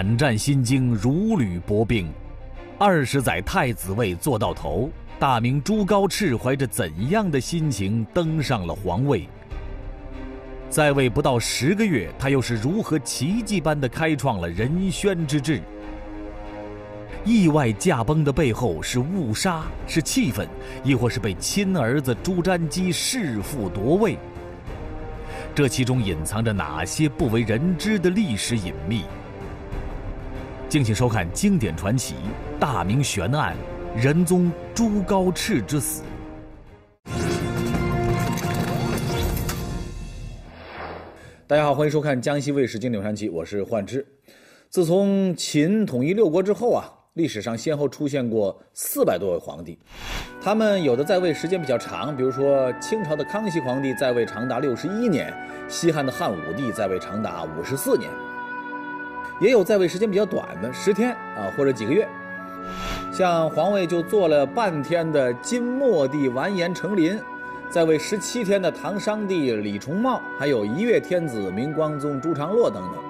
胆战心惊，如履薄冰。二十载太子位做到头，大明朱高炽怀着怎样的心情登上了皇位？在位不到十个月，他又是如何奇迹般的开创了仁宣之治？意外驾崩的背后是误杀，是气愤，亦或是被亲儿子朱瞻基弑父夺位？这其中隐藏着哪些不为人知的历史隐秘？敬请收看经典传奇《大明悬案》——仁宗朱高炽之死。大家好，欢迎收看江西卫视经典传奇，我是幻之。自从秦统一六国之后啊，历史上先后出现过四百多位皇帝，他们有的在位时间比较长，比如说清朝的康熙皇帝在位长达六十一年，西汉的汉武帝在位长达五十四年，也有在位时间比较短的十天啊或者几个月，像皇位就坐了半天的金末帝完颜成林。在位十七天的唐商帝李重茂，还有一月天子明光宗朱常洛等等，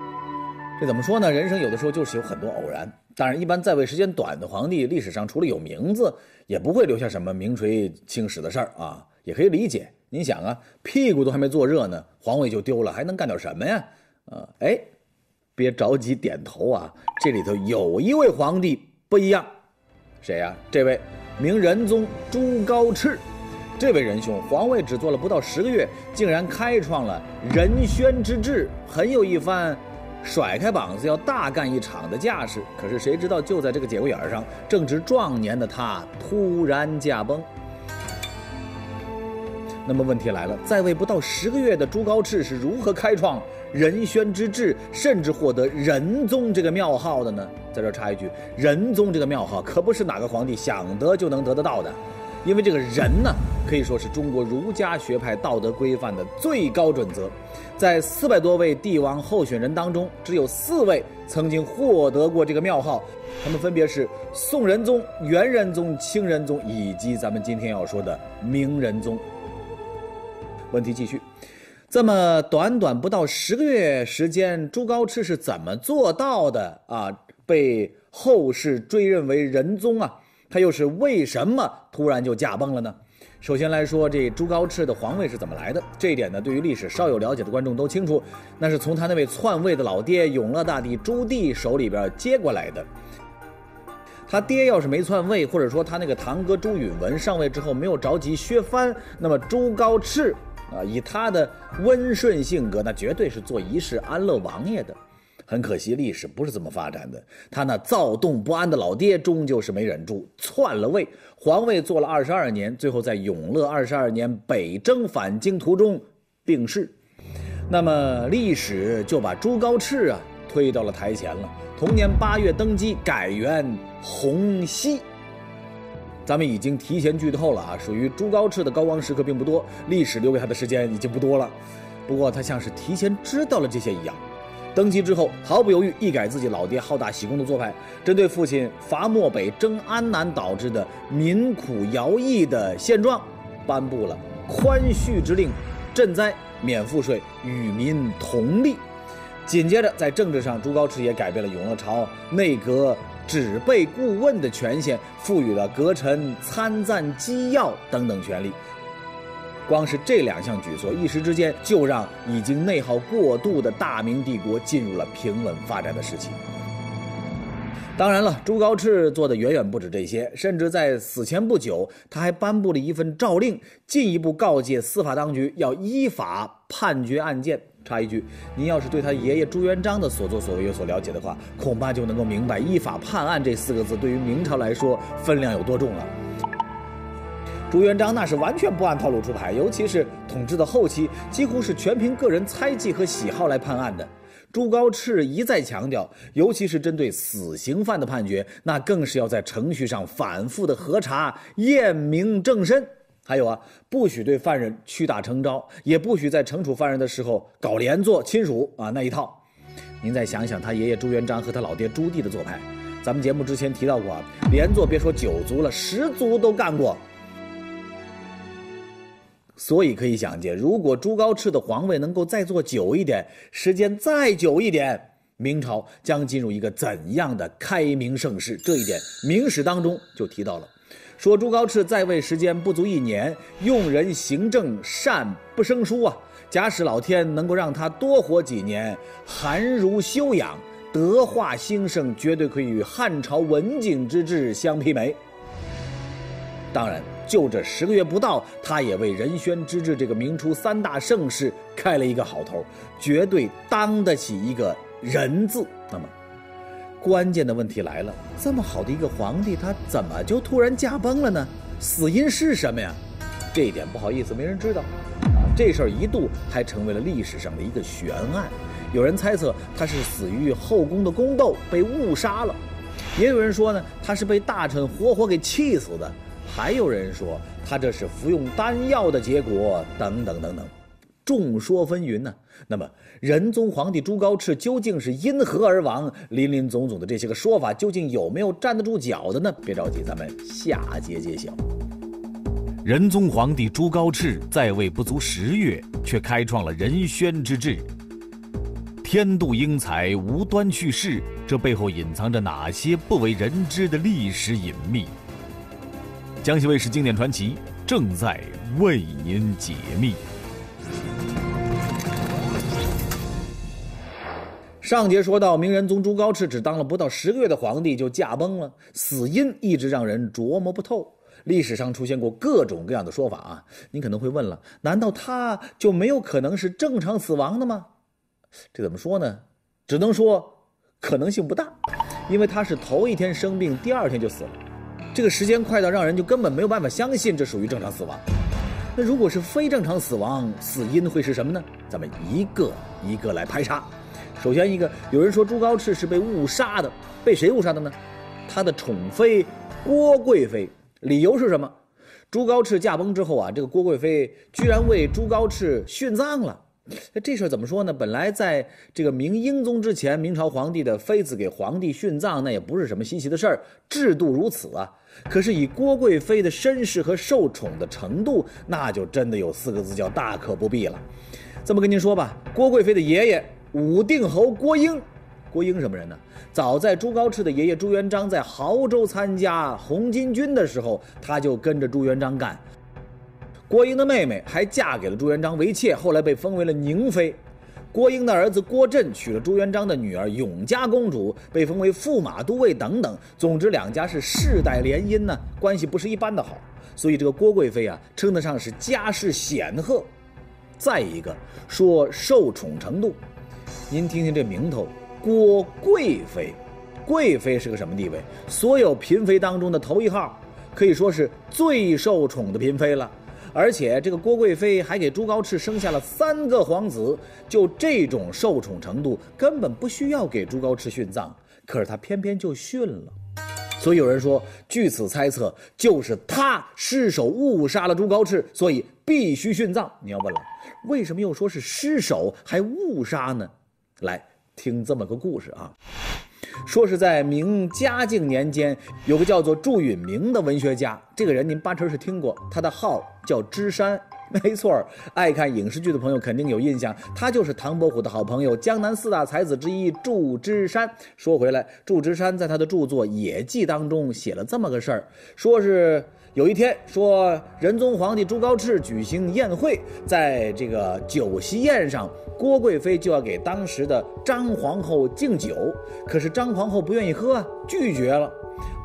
这怎么说呢？人生有的时候就是有很多偶然。当然，一般在位时间短的皇帝，历史上除了有名字，也不会留下什么名垂青史的事儿啊，也可以理解。您想啊，屁股都还没坐热呢，皇位就丢了，还能干点什么呀？啊，哎，别着急点头啊，这里头有一位皇帝不一样，谁呀？这位明仁宗朱高炽。这位仁兄皇位只做了不到十个月，竟然开创了仁宣之治，很有一番甩开膀子要大干一场的架势。可是谁知道，就在这个节骨眼上，正值壮年的他突然驾崩。那么问题来了，在位不到十个月的朱高炽是如何开创仁宣之治，甚至获得仁宗这个庙号的呢？在这插一句，仁宗这个庙号可不是哪个皇帝想得就能得得到的。因为这个人呢，可以说是中国儒家学派道德规范的最高准则。在四百多位帝王候选人当中，只有四位曾经获得过这个庙号，他们分别是宋仁宗、元仁宗、清仁宗以及咱们今天要说的明仁宗。问题继续，这么短短不到十个月时间，朱高炽是怎么做到的啊？被后世追认为仁宗啊？他又是为什么突然就驾崩了呢？首先来说，这朱高炽的皇位是怎么来的？这一点呢，对于历史稍有了解的观众都清楚，那是从他那位篡位的老爹永乐大帝朱棣手里边接过来的。他爹要是没篡位，或者说他那个堂哥朱允文上位之后没有着急削藩，那么朱高炽啊，以他的温顺性格，那绝对是做一世安乐王爷的。很可惜，历史不是这么发展的。他那躁动不安的老爹，终究是没忍住，篡了位，皇位做了二十二年，最后在永乐二十二年北征返京途中病逝。那么历史就把朱高炽啊推到了台前了。同年八月登基，改元洪熙。咱们已经提前剧透了啊，属于朱高炽的高光时刻并不多，历史留给他的时间已经不多了。不过他像是提前知道了这些一样。登基之后，毫不犹豫一改自己老爹好大喜功的做派，针对父亲伐漠北、征安南导致的民苦徭役的现状，颁布了宽恤之令，赈灾、免赋税、与民同利。紧接着，在政治上，朱高炽也改变了永乐朝内阁只备顾问的权限，赋予了阁臣参赞机要等等权利。光是这两项举措，一时之间就让已经内耗过度的大明帝国进入了平稳发展的时期。当然了，朱高炽做的远远不止这些，甚至在死前不久，他还颁布了一份诏令，进一步告诫司法当局要依法判决案件。插一句，您要是对他爷爷朱元璋的所作所为有所了解的话，恐怕就能够明白“依法判案”这四个字对于明朝来说分量有多重了。朱元璋那是完全不按套路出牌，尤其是统治的后期，几乎是全凭个人猜忌和喜好来判案的。朱高炽一再强调，尤其是针对死刑犯的判决，那更是要在程序上反复的核查、验明正身。还有啊，不许对犯人屈打成招，也不许在惩处犯人的时候搞连坐、亲属啊那一套。您再想想他爷爷朱元璋和他老爹朱棣的做派，咱们节目之前提到过啊，连坐别说九族了，十族都干过。所以可以想见，如果朱高炽的皇位能够再做久一点，时间再久一点，明朝将进入一个怎样的开明盛世？这一点，《明史》当中就提到了，说朱高炽在位时间不足一年，用人行政善不生疏啊。假使老天能够让他多活几年，寒儒修养、德化兴盛，绝对可以与汉朝文景之治相媲美。当然，就这十个月不到，他也为仁宣之治这个明初三大盛世开了一个好头，绝对当得起一个“仁”字。那么，关键的问题来了：这么好的一个皇帝，他怎么就突然驾崩了呢？死因是什么呀？这一点不好意思，没人知道。啊，这事儿一度还成为了历史上的一个悬案。有人猜测他是死于后宫的宫斗，被误杀了；也有人说呢，他是被大臣活活给气死的。还有人说他这是服用丹药的结果，等等等等，众说纷纭呢。那么仁宗皇帝朱高炽究竟是因何而亡？林林总总的这些个说法，究竟有没有站得住脚的呢？别着急，咱们下节揭晓。仁宗皇帝朱高炽在位不足十月，却开创了仁宣之治。天妒英才，无端去世，这背后隐藏着哪些不为人知的历史隐秘？江西卫视经典传奇正在为您解密。上节说到，明仁宗朱高炽只当了不到十个月的皇帝就驾崩了，死因一直让人琢磨不透。历史上出现过各种各样的说法啊，您可能会问了：难道他就没有可能是正常死亡的吗？这怎么说呢？只能说可能性不大，因为他是头一天生病，第二天就死了。这个时间快到让人就根本没有办法相信这属于正常死亡。那如果是非正常死亡，死因会是什么呢？咱们一个一个来排查。首先一个，有人说朱高炽是被误杀的，被谁误杀的呢？他的宠妃郭贵妃。理由是什么？朱高炽驾崩之后啊，这个郭贵妃居然为朱高炽殉葬了。那这事儿怎么说呢？本来在这个明英宗之前，明朝皇帝的妃子给皇帝殉葬，那也不是什么稀奇的事儿，制度如此啊。可是以郭贵妃的身世和受宠的程度，那就真的有四个字叫大可不必了。这么跟您说吧，郭贵妃的爷爷武定侯郭英，郭英什么人呢？早在朱高炽的爷爷朱元璋在亳州参加红巾军的时候，他就跟着朱元璋干。郭英的妹妹还嫁给了朱元璋为妾，后来被封为了宁妃。郭英的儿子郭振娶了朱元璋的女儿永嘉公主，被封为驸马都尉等等。总之，两家是世代联姻呢，关系不是一般的好。所以这个郭贵妃啊，称得上是家世显赫。再一个说受宠程度，您听听这名头，郭贵妃，贵妃是个什么地位？所有嫔妃当中的头一号，可以说是最受宠的嫔妃了。而且这个郭贵妃还给朱高炽生下了三个皇子，就这种受宠程度，根本不需要给朱高炽殉葬，可是他偏偏就殉了。所以有人说，据此猜测，就是他失手误杀了朱高炽，所以必须殉葬。你要问了，为什么又说是失手还误杀呢？来听这么个故事啊。说是在明嘉靖年间，有个叫做祝允明的文学家，这个人您八成是听过，他的号叫芝山。没错爱看影视剧的朋友肯定有印象，他就是唐伯虎的好朋友，江南四大才子之一祝枝山。说回来，祝枝山在他的著作《野记》当中写了这么个事儿，说是。有一天，说仁宗皇帝朱高炽举行宴会，在这个酒席宴上，郭贵妃就要给当时的张皇后敬酒，可是张皇后不愿意喝，拒绝了。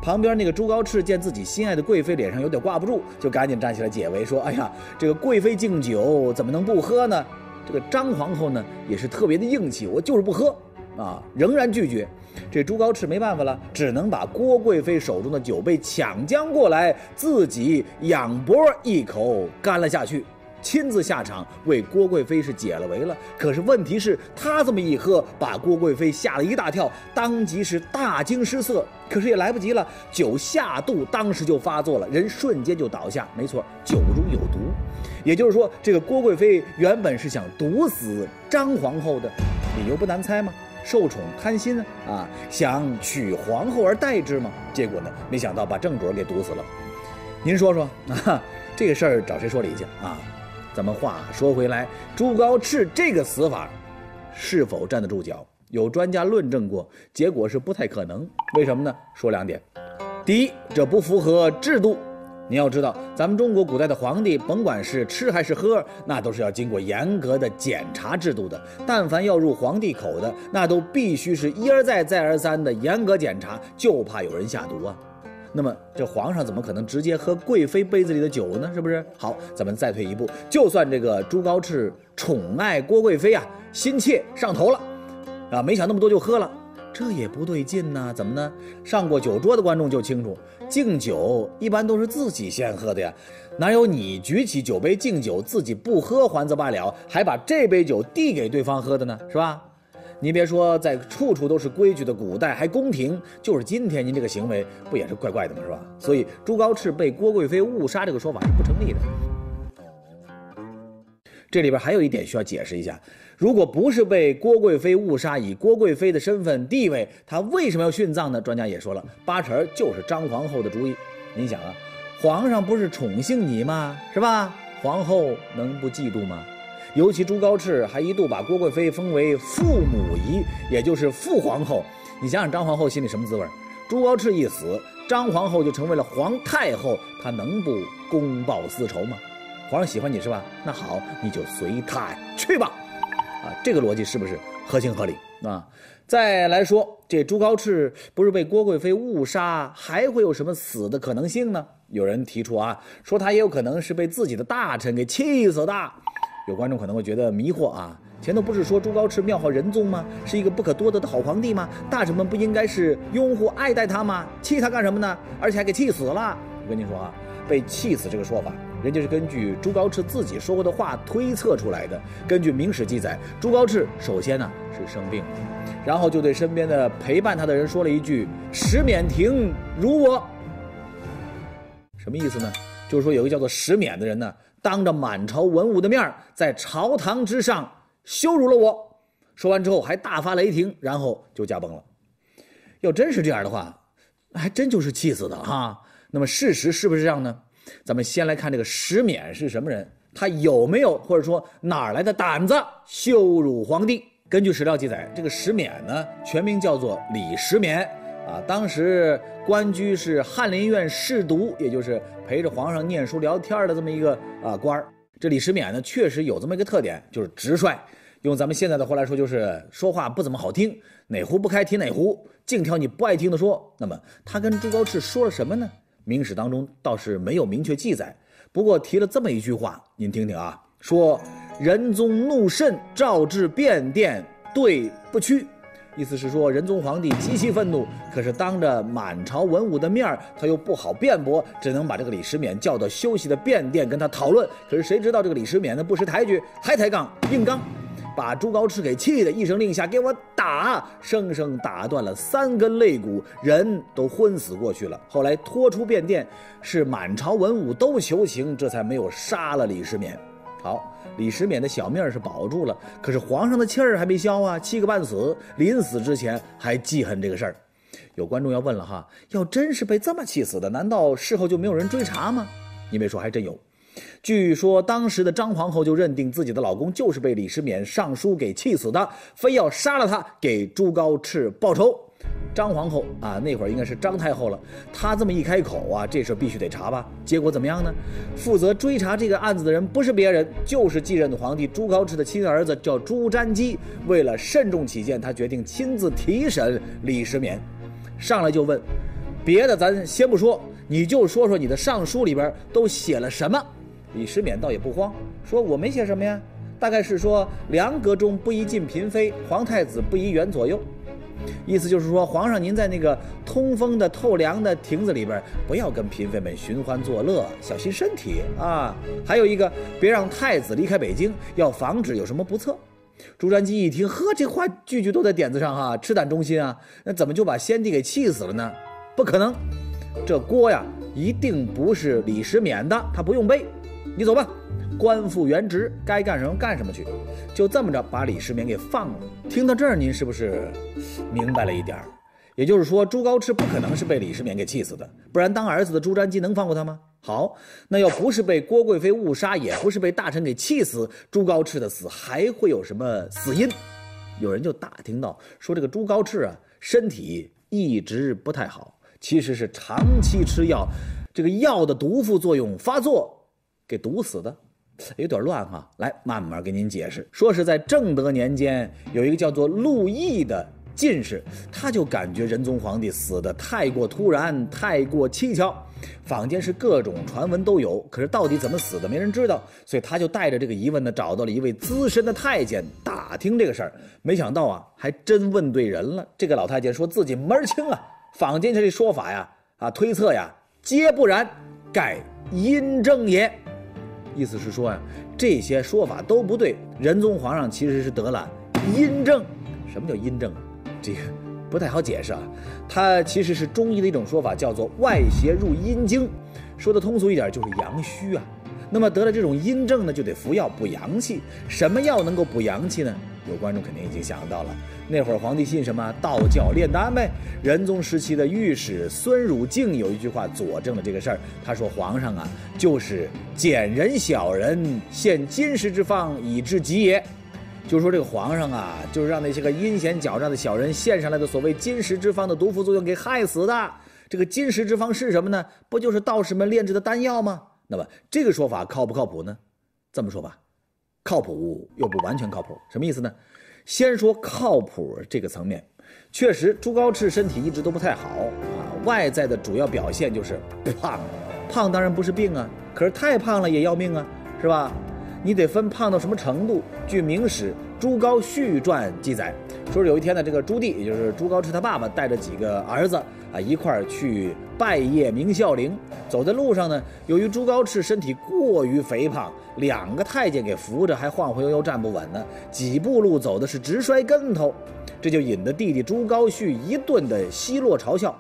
旁边那个朱高炽见自己心爱的贵妃脸上有点挂不住，就赶紧站起来解围，说：“哎呀，这个贵妃敬酒怎么能不喝呢？”这个张皇后呢，也是特别的硬气，我就是不喝。啊，仍然拒绝，这朱高炽没办法了，只能把郭贵妃手中的酒杯抢将过来，自己仰脖一口干了下去，亲自下场为郭贵妃是解了围了。可是问题是，他这么一喝，把郭贵妃吓了一大跳，当即是大惊失色。可是也来不及了，酒下肚，当时就发作了，人瞬间就倒下。没错，酒中有毒。也就是说，这个郭贵妃原本是想毒死张皇后的，理由不难猜吗？受宠贪心啊，想娶皇后而代之吗？结果呢，没想到把正主给毒死了。您说说啊，这个事儿找谁说理去啊？咱们话说回来，朱高炽这个死法是否站得住脚？有专家论证过，结果是不太可能。为什么呢？说两点。第一，这不符合制度。你要知道，咱们中国古代的皇帝，甭管是吃还是喝，那都是要经过严格的检查制度的。但凡要入皇帝口的，那都必须是一而再、再而三的严格检查，就怕有人下毒啊。那么这皇上怎么可能直接喝贵妃杯子里的酒呢？是不是？好，咱们再退一步，就算这个朱高炽宠爱郭贵妃啊，心切上头了，啊，没想那么多就喝了，这也不对劲呢。怎么呢？上过酒桌的观众就清楚，敬酒一般都是自己先喝的呀，哪有你举起酒杯敬酒自己不喝还则罢了，还把这杯酒递给对方喝的呢？是吧？您别说，在处处都是规矩的古代还宫廷，就是今天您这个行为不也是怪怪的吗？是吧？所以朱高炽被郭贵妃误杀这个说法是不成立的。这里边还有一点需要解释一下：如果不是被郭贵妃误杀，以郭贵妃的身份地位，她为什么要殉葬呢？专家也说了，八成就是张皇后的主意。您想啊，皇上不是宠幸你吗？是吧？皇后能不嫉妒吗？尤其朱高炽还一度把郭贵妃封为父母仪，也就是父皇后。你想想张皇后心里什么滋味？朱高炽一死，张皇后就成为了皇太后，她能不公报私仇吗？皇上喜欢你是吧？那好，你就随他去吧。啊，这个逻辑是不是合情合理啊？再来说，这朱高炽不是被郭贵妃误杀，还会有什么死的可能性呢？有人提出啊，说他也有可能是被自己的大臣给气死的。有观众可能会觉得迷惑啊，前头不是说朱高炽庙号仁宗吗？是一个不可多得的好皇帝吗？大臣们不应该是拥护爱戴他吗？气他干什么呢？而且还给气死了。我跟你说啊，被气死这个说法，人家是根据朱高炽自己说过的话推测出来的。根据明史记载，朱高炽首先呢是生病了，然后就对身边的陪伴他的人说了一句：“石勉亭如我。”什么意思呢？就是说有个叫做石勉的人呢。当着满朝文武的面在朝堂之上羞辱了我。说完之后还大发雷霆，然后就驾崩了。要真是这样的话，还真就是气死的哈。那么事实是不是这样呢？咱们先来看这个石勉是什么人，他有没有或者说哪来的胆子羞辱皇帝？根据史料记载，这个石勉呢，全名叫做李石勉。啊，当时官居是翰林院侍读，也就是陪着皇上念书聊天的这么一个啊官儿。这李世勉呢，确实有这么一个特点，就是直率。用咱们现在的话来说，就是说话不怎么好听，哪壶不开提哪壶，净挑你不爱听的说。那么他跟朱高炽说了什么呢？明史当中倒是没有明确记载，不过提了这么一句话，您听听啊，说仁宗怒甚，诏至便殿，对不屈。意思是说，仁宗皇帝极其愤怒，可是当着满朝文武的面，他又不好辩驳，只能把这个李世勉叫到休息的便殿跟他讨论。可是谁知道这个李世勉呢不识抬举，还抬杠硬刚，把朱高炽给气的一声令下，给我打，生生打断了三根肋骨，人都昏死过去了。后来拖出便殿，是满朝文武都求情，这才没有杀了李世勉。好。李世勉的小命是保住了，可是皇上的气儿还没消啊，气个半死。临死之前还记恨这个事儿。有观众要问了哈，要真是被这么气死的，难道事后就没有人追查吗？你别说，还真有。据说当时的张皇后就认定自己的老公就是被李世勉上书给气死的，非要杀了他给朱高炽报仇。张皇后啊，那会儿应该是张太后了。她这么一开口啊，这事必须得查吧。结果怎么样呢？负责追查这个案子的人不是别人，就是继任的皇帝朱高炽的亲儿子，叫朱瞻基。为了慎重起见，他决定亲自提审李世勉。上来就问，别的咱先不说，你就说说你的上书里边都写了什么。李世勉倒也不慌，说我没写什么呀，大概是说梁阁中不宜进嫔妃，皇太子不宜远左右。意思就是说，皇上您在那个通风的、透凉的亭子里边，不要跟嫔妃们寻欢作乐，小心身体啊。还有一个，别让太子离开北京，要防止有什么不测。朱瞻基一听，呵，这话句句都在点子上哈，赤胆忠心啊。那怎么就把先帝给气死了呢？不可能，这锅呀，一定不是李世勉的，他不用背。你走吧。官复原职，该干什么干什么去，就这么着把李世民给放了。听到这儿，您是不是明白了一点儿？也就是说，朱高炽不可能是被李世民给气死的，不然当儿子的朱瞻基能放过他吗？好，那要不是被郭贵妃误杀，也不是被大臣给气死，朱高炽的死还会有什么死因？有人就打听到说这个朱高炽啊身体一直不太好，其实是长期吃药，这个药的毒副作用发作给毒死的，有点乱哈。来，慢慢给您解释。说是在正德年间，有一个叫做陆毅的进士，他就感觉仁宗皇帝死的太过突然，太过蹊跷。坊间是各种传闻都有，可是到底怎么死的，没人知道。所以他就带着这个疑问呢，找到了一位资深的太监打听这个事儿。没想到啊，还真问对人了。这个老太监说自己门儿清啊，坊间这说法呀，啊推测呀，皆不然，盖阴正也。意思是说呀，这些说法都不对。仁宗皇上其实是得了阴症。什么叫阴症？这个。不太好解释啊，它其实是中医的一种说法，叫做外邪入阴经，说的通俗一点就是阳虚啊。那么得了这种阴症呢，就得服药补阳气。什么药能够补阳气呢？有观众肯定已经想到了，那会儿皇帝信什么道教炼丹呗。仁宗时期的御史孙汝敬有一句话佐证了这个事儿，他说皇上啊，就是简人小人献金石之方以治疾也。就说这个皇上啊，就是让那些个阴险狡诈的小人献上来的所谓金石之方的毒副作用给害死的。这个金石之方是什么呢？不就是道士们炼制的丹药吗？那么这个说法靠不靠谱呢？这么说吧，靠谱又不完全靠谱。什么意思呢？先说靠谱这个层面，确实朱高炽身体一直都不太好啊。外在的主要表现就是胖，胖当然不是病啊，可是太胖了也要命啊，是吧？你得分胖到什么程度？据《明史·朱高煦传》记载，说是有一天呢，这个朱棣，也就是朱高炽他爸爸，带着几个儿子啊一块儿去拜谒明孝陵。走在路上呢，由于朱高炽身体过于肥胖，两个太监给扶着，还晃晃悠悠站不稳呢，几步路走的是直摔跟头，这就引得弟弟朱高煦一顿的奚落嘲笑。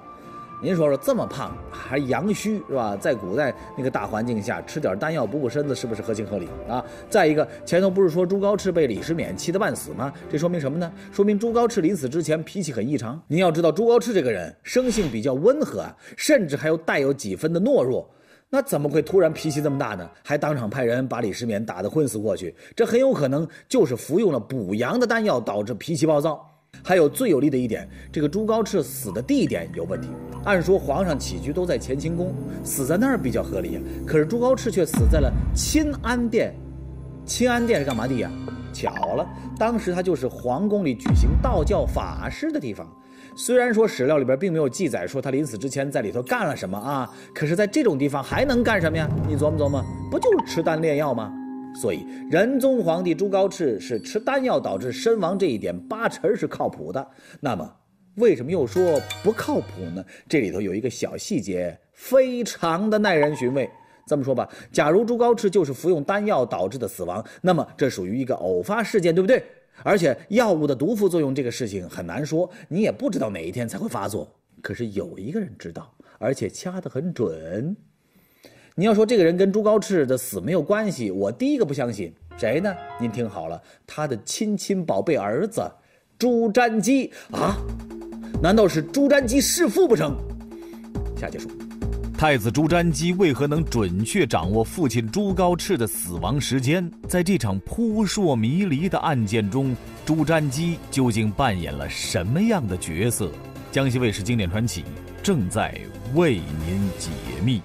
您说说，这么胖还阳虚是吧？在古代那个大环境下，吃点丹药补补身子，是不是合情合理啊？再一个，前头不是说朱高炽被李世勉气得半死吗？这说明什么呢？说明朱高炽临死之前脾气很异常。您要知道，朱高炽这个人生性比较温和，甚至还有带有几分的懦弱，那怎么会突然脾气这么大呢？还当场派人把李世勉打得昏死过去，这很有可能就是服用了补阳的丹药导致脾气暴躁。还有最有利的一点，这个朱高炽死的地点有问题。按说皇上起居都在乾清宫，死在那儿比较合理呀。可是朱高炽却死在了钦安殿。钦安殿是干嘛的呀？巧了，当时他就是皇宫里举行道教法事的地方。虽然说史料里边并没有记载说他临死之前在里头干了什么啊，可是在这种地方还能干什么呀？你琢磨琢磨，不就是吃丹炼药吗？所以，仁宗皇帝朱高炽是吃丹药导致身亡这一点八成是靠谱的。那么，为什么又说不靠谱呢？这里头有一个小细节，非常的耐人寻味。这么说吧，假如朱高炽就是服用丹药导致的死亡，那么这属于一个偶发事件，对不对？而且药物的毒副作用这个事情很难说，你也不知道哪一天才会发作。可是有一个人知道，而且掐得很准。你要说这个人跟朱高炽的死没有关系，我第一个不相信。谁呢？您听好了，他的亲亲宝贝儿子朱瞻基啊，难道是朱瞻基弑父不成？下节说，太子朱瞻基为何能准确掌握父亲朱高炽的死亡时间？在这场扑朔迷离的案件中，朱瞻基究竟扮演了什么样的角色？江西卫视经典传奇正在为您解密。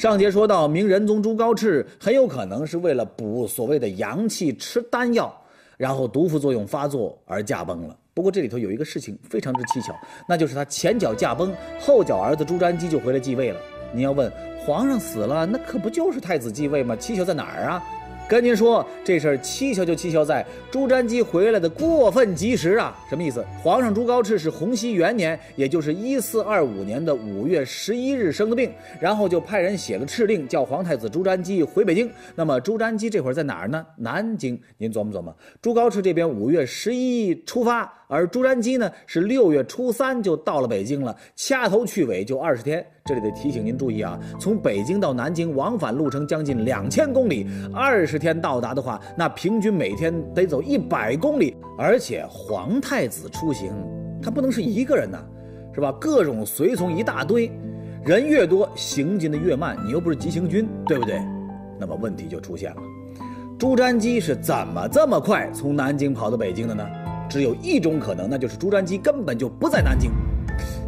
上节说到，明仁宗朱高炽很有可能是为了补所谓的阳气吃丹药，然后毒副作用发作而驾崩了。不过这里头有一个事情非常之蹊跷，那就是他前脚驾崩，后脚儿子朱瞻基就回来继位了。你要问皇上死了，那可不就是太子继位吗？蹊跷在哪儿啊？跟您说这事儿蹊跷就蹊跷在朱瞻基回来的过分及时啊！什么意思？皇上朱高炽是洪熙元年，也就是一四二五年的五月十一日生的病，然后就派人写了敕令，叫皇太子朱瞻基回北京。那么朱瞻基这会儿在哪儿呢？南京。您琢磨琢磨，朱高炽这边五月十一出发。而朱瞻基呢，是六月初三就到了北京了，掐头去尾就二十天。这里得提醒您注意啊，从北京到南京往返路程将近两千公里，二十天到达的话，那平均每天得走一百公里。而且皇太子出行，他不能是一个人呐，是吧？各种随从一大堆，人越多，行进的越慢。你又不是急行军，对不对？那么问题就出现了。朱瞻基是怎么这么快从南京跑到北京的呢？只有一种可能，那就是朱瞻基根本就不在南京。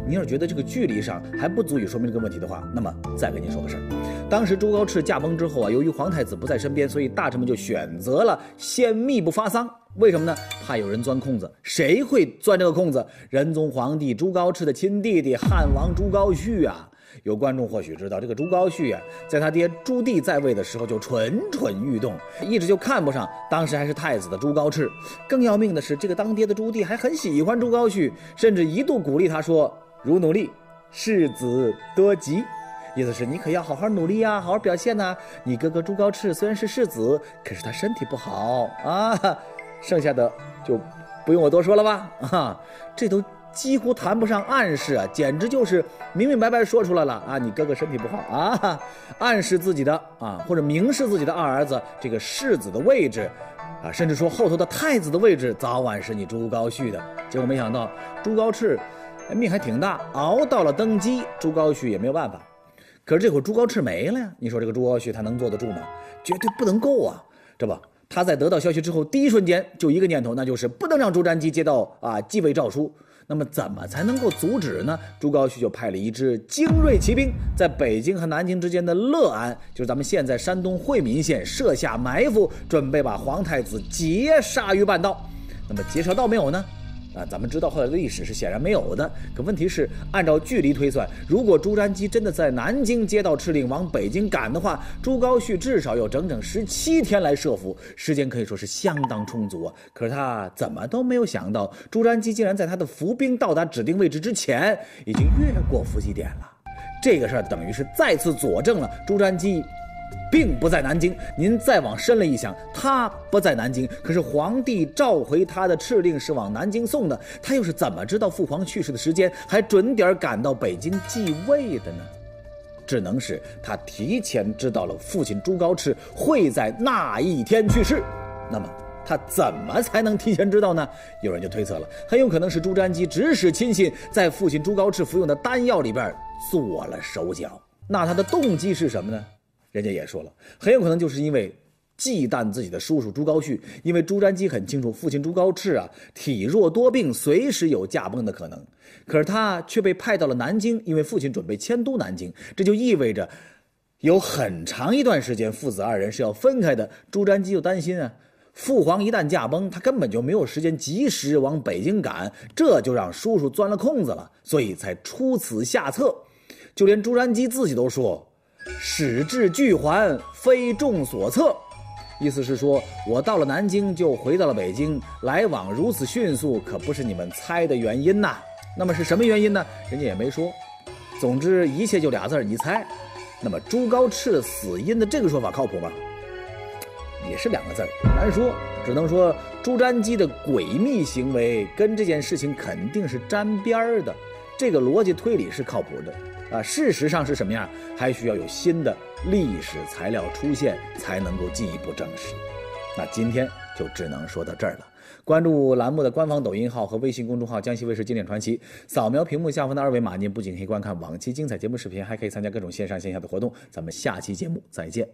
你要是觉得这个距离上还不足以说明这个问题的话，那么再跟您说个事儿。当时朱高炽驾崩之后啊，由于皇太子不在身边，所以大臣们就选择了先密不发丧。为什么呢？怕有人钻空子。谁会钻这个空子？仁宗皇帝朱高炽的亲弟弟汉王朱高煦啊。有观众或许知道，这个朱高煦啊，在他爹朱棣在位的时候就蠢蠢欲动，一直就看不上当时还是太子的朱高炽。更要命的是，这个当爹的朱棣还很喜欢朱高煦，甚至一度鼓励他说：“如努力，世子多吉。”意思是你可要好好努力呀，好好表现呐。你哥哥朱高炽虽然是世子，可是他身体不好啊。剩下的就不用我多说了吧？啊，这都。几乎谈不上暗示啊，简直就是明明白白说出来了啊！你哥哥身体不好啊，暗示自己的啊，或者明示自己的二儿子这个世子的位置，啊，甚至说后头的太子的位置早晚是你朱高煦的。结果没想到朱高炽命还挺大，熬到了登基，朱高煦也没有办法。可是这会朱高炽没了呀，你说这个朱高煦他能坐得住吗？绝对不能够啊！这不，他在得到消息之后，第一瞬间就一个念头，那就是不能让朱瞻基接到啊继位诏书。那么怎么才能够阻止呢？朱高煦就派了一支精锐骑兵，在北京和南京之间的乐安，就是咱们现在山东惠民县设下埋伏，准备把皇太子劫杀于半道。那么劫杀到没有呢？啊，咱们知道后来的历史是显然没有的。可问题是，按照距离推算，如果朱瞻基真的在南京接到敕令往北京赶的话，朱高煦至少有整整十七天来设伏，时间可以说是相当充足啊。可是他怎么都没有想到，朱瞻基竟然在他的伏兵到达指定位置之前，已经越过伏击点了。这个事儿等于是再次佐证了朱瞻基。并不在南京。您再往深了一想，他不在南京，可是皇帝召回他的敕令是往南京送的，他又是怎么知道父皇去世的时间，还准点赶到北京继位的呢？只能是他提前知道了父亲朱高炽会在那一天去世。那么他怎么才能提前知道呢？有人就推测了，很有可能是朱瞻基指使亲信在父亲朱高炽服用的丹药里边做了手脚。那他的动机是什么呢？人家也说了，很有可能就是因为忌惮自己的叔叔朱高煦，因为朱瞻基很清楚父亲朱高炽啊体弱多病，随时有驾崩的可能。可是他却被派到了南京，因为父亲准备迁都南京，这就意味着有很长一段时间父子二人是要分开的。朱瞻基就担心啊，父皇一旦驾崩，他根本就没有时间及时往北京赶，这就让叔叔钻了空子了，所以才出此下策。就连朱瞻基自己都说。使至俱还，非众所测。意思是说，我到了南京就回到了北京，来往如此迅速，可不是你们猜的原因呐。那么是什么原因呢？人家也没说。总之，一切就俩字儿，你猜。那么朱高炽死因的这个说法靠谱吗？也是两个字儿，难说。只能说朱瞻基的诡秘行为跟这件事情肯定是沾边儿的。这个逻辑推理是靠谱的。啊，事实上是什么样，还需要有新的历史材料出现才能够进一步证实。那今天就只能说到这儿了。关注栏目的官方抖音号和微信公众号“江西卫视经典传奇”，扫描屏幕下方的二维码，您不仅可以观看往期精彩节目视频，还可以参加各种线上线下的活动。咱们下期节目再见。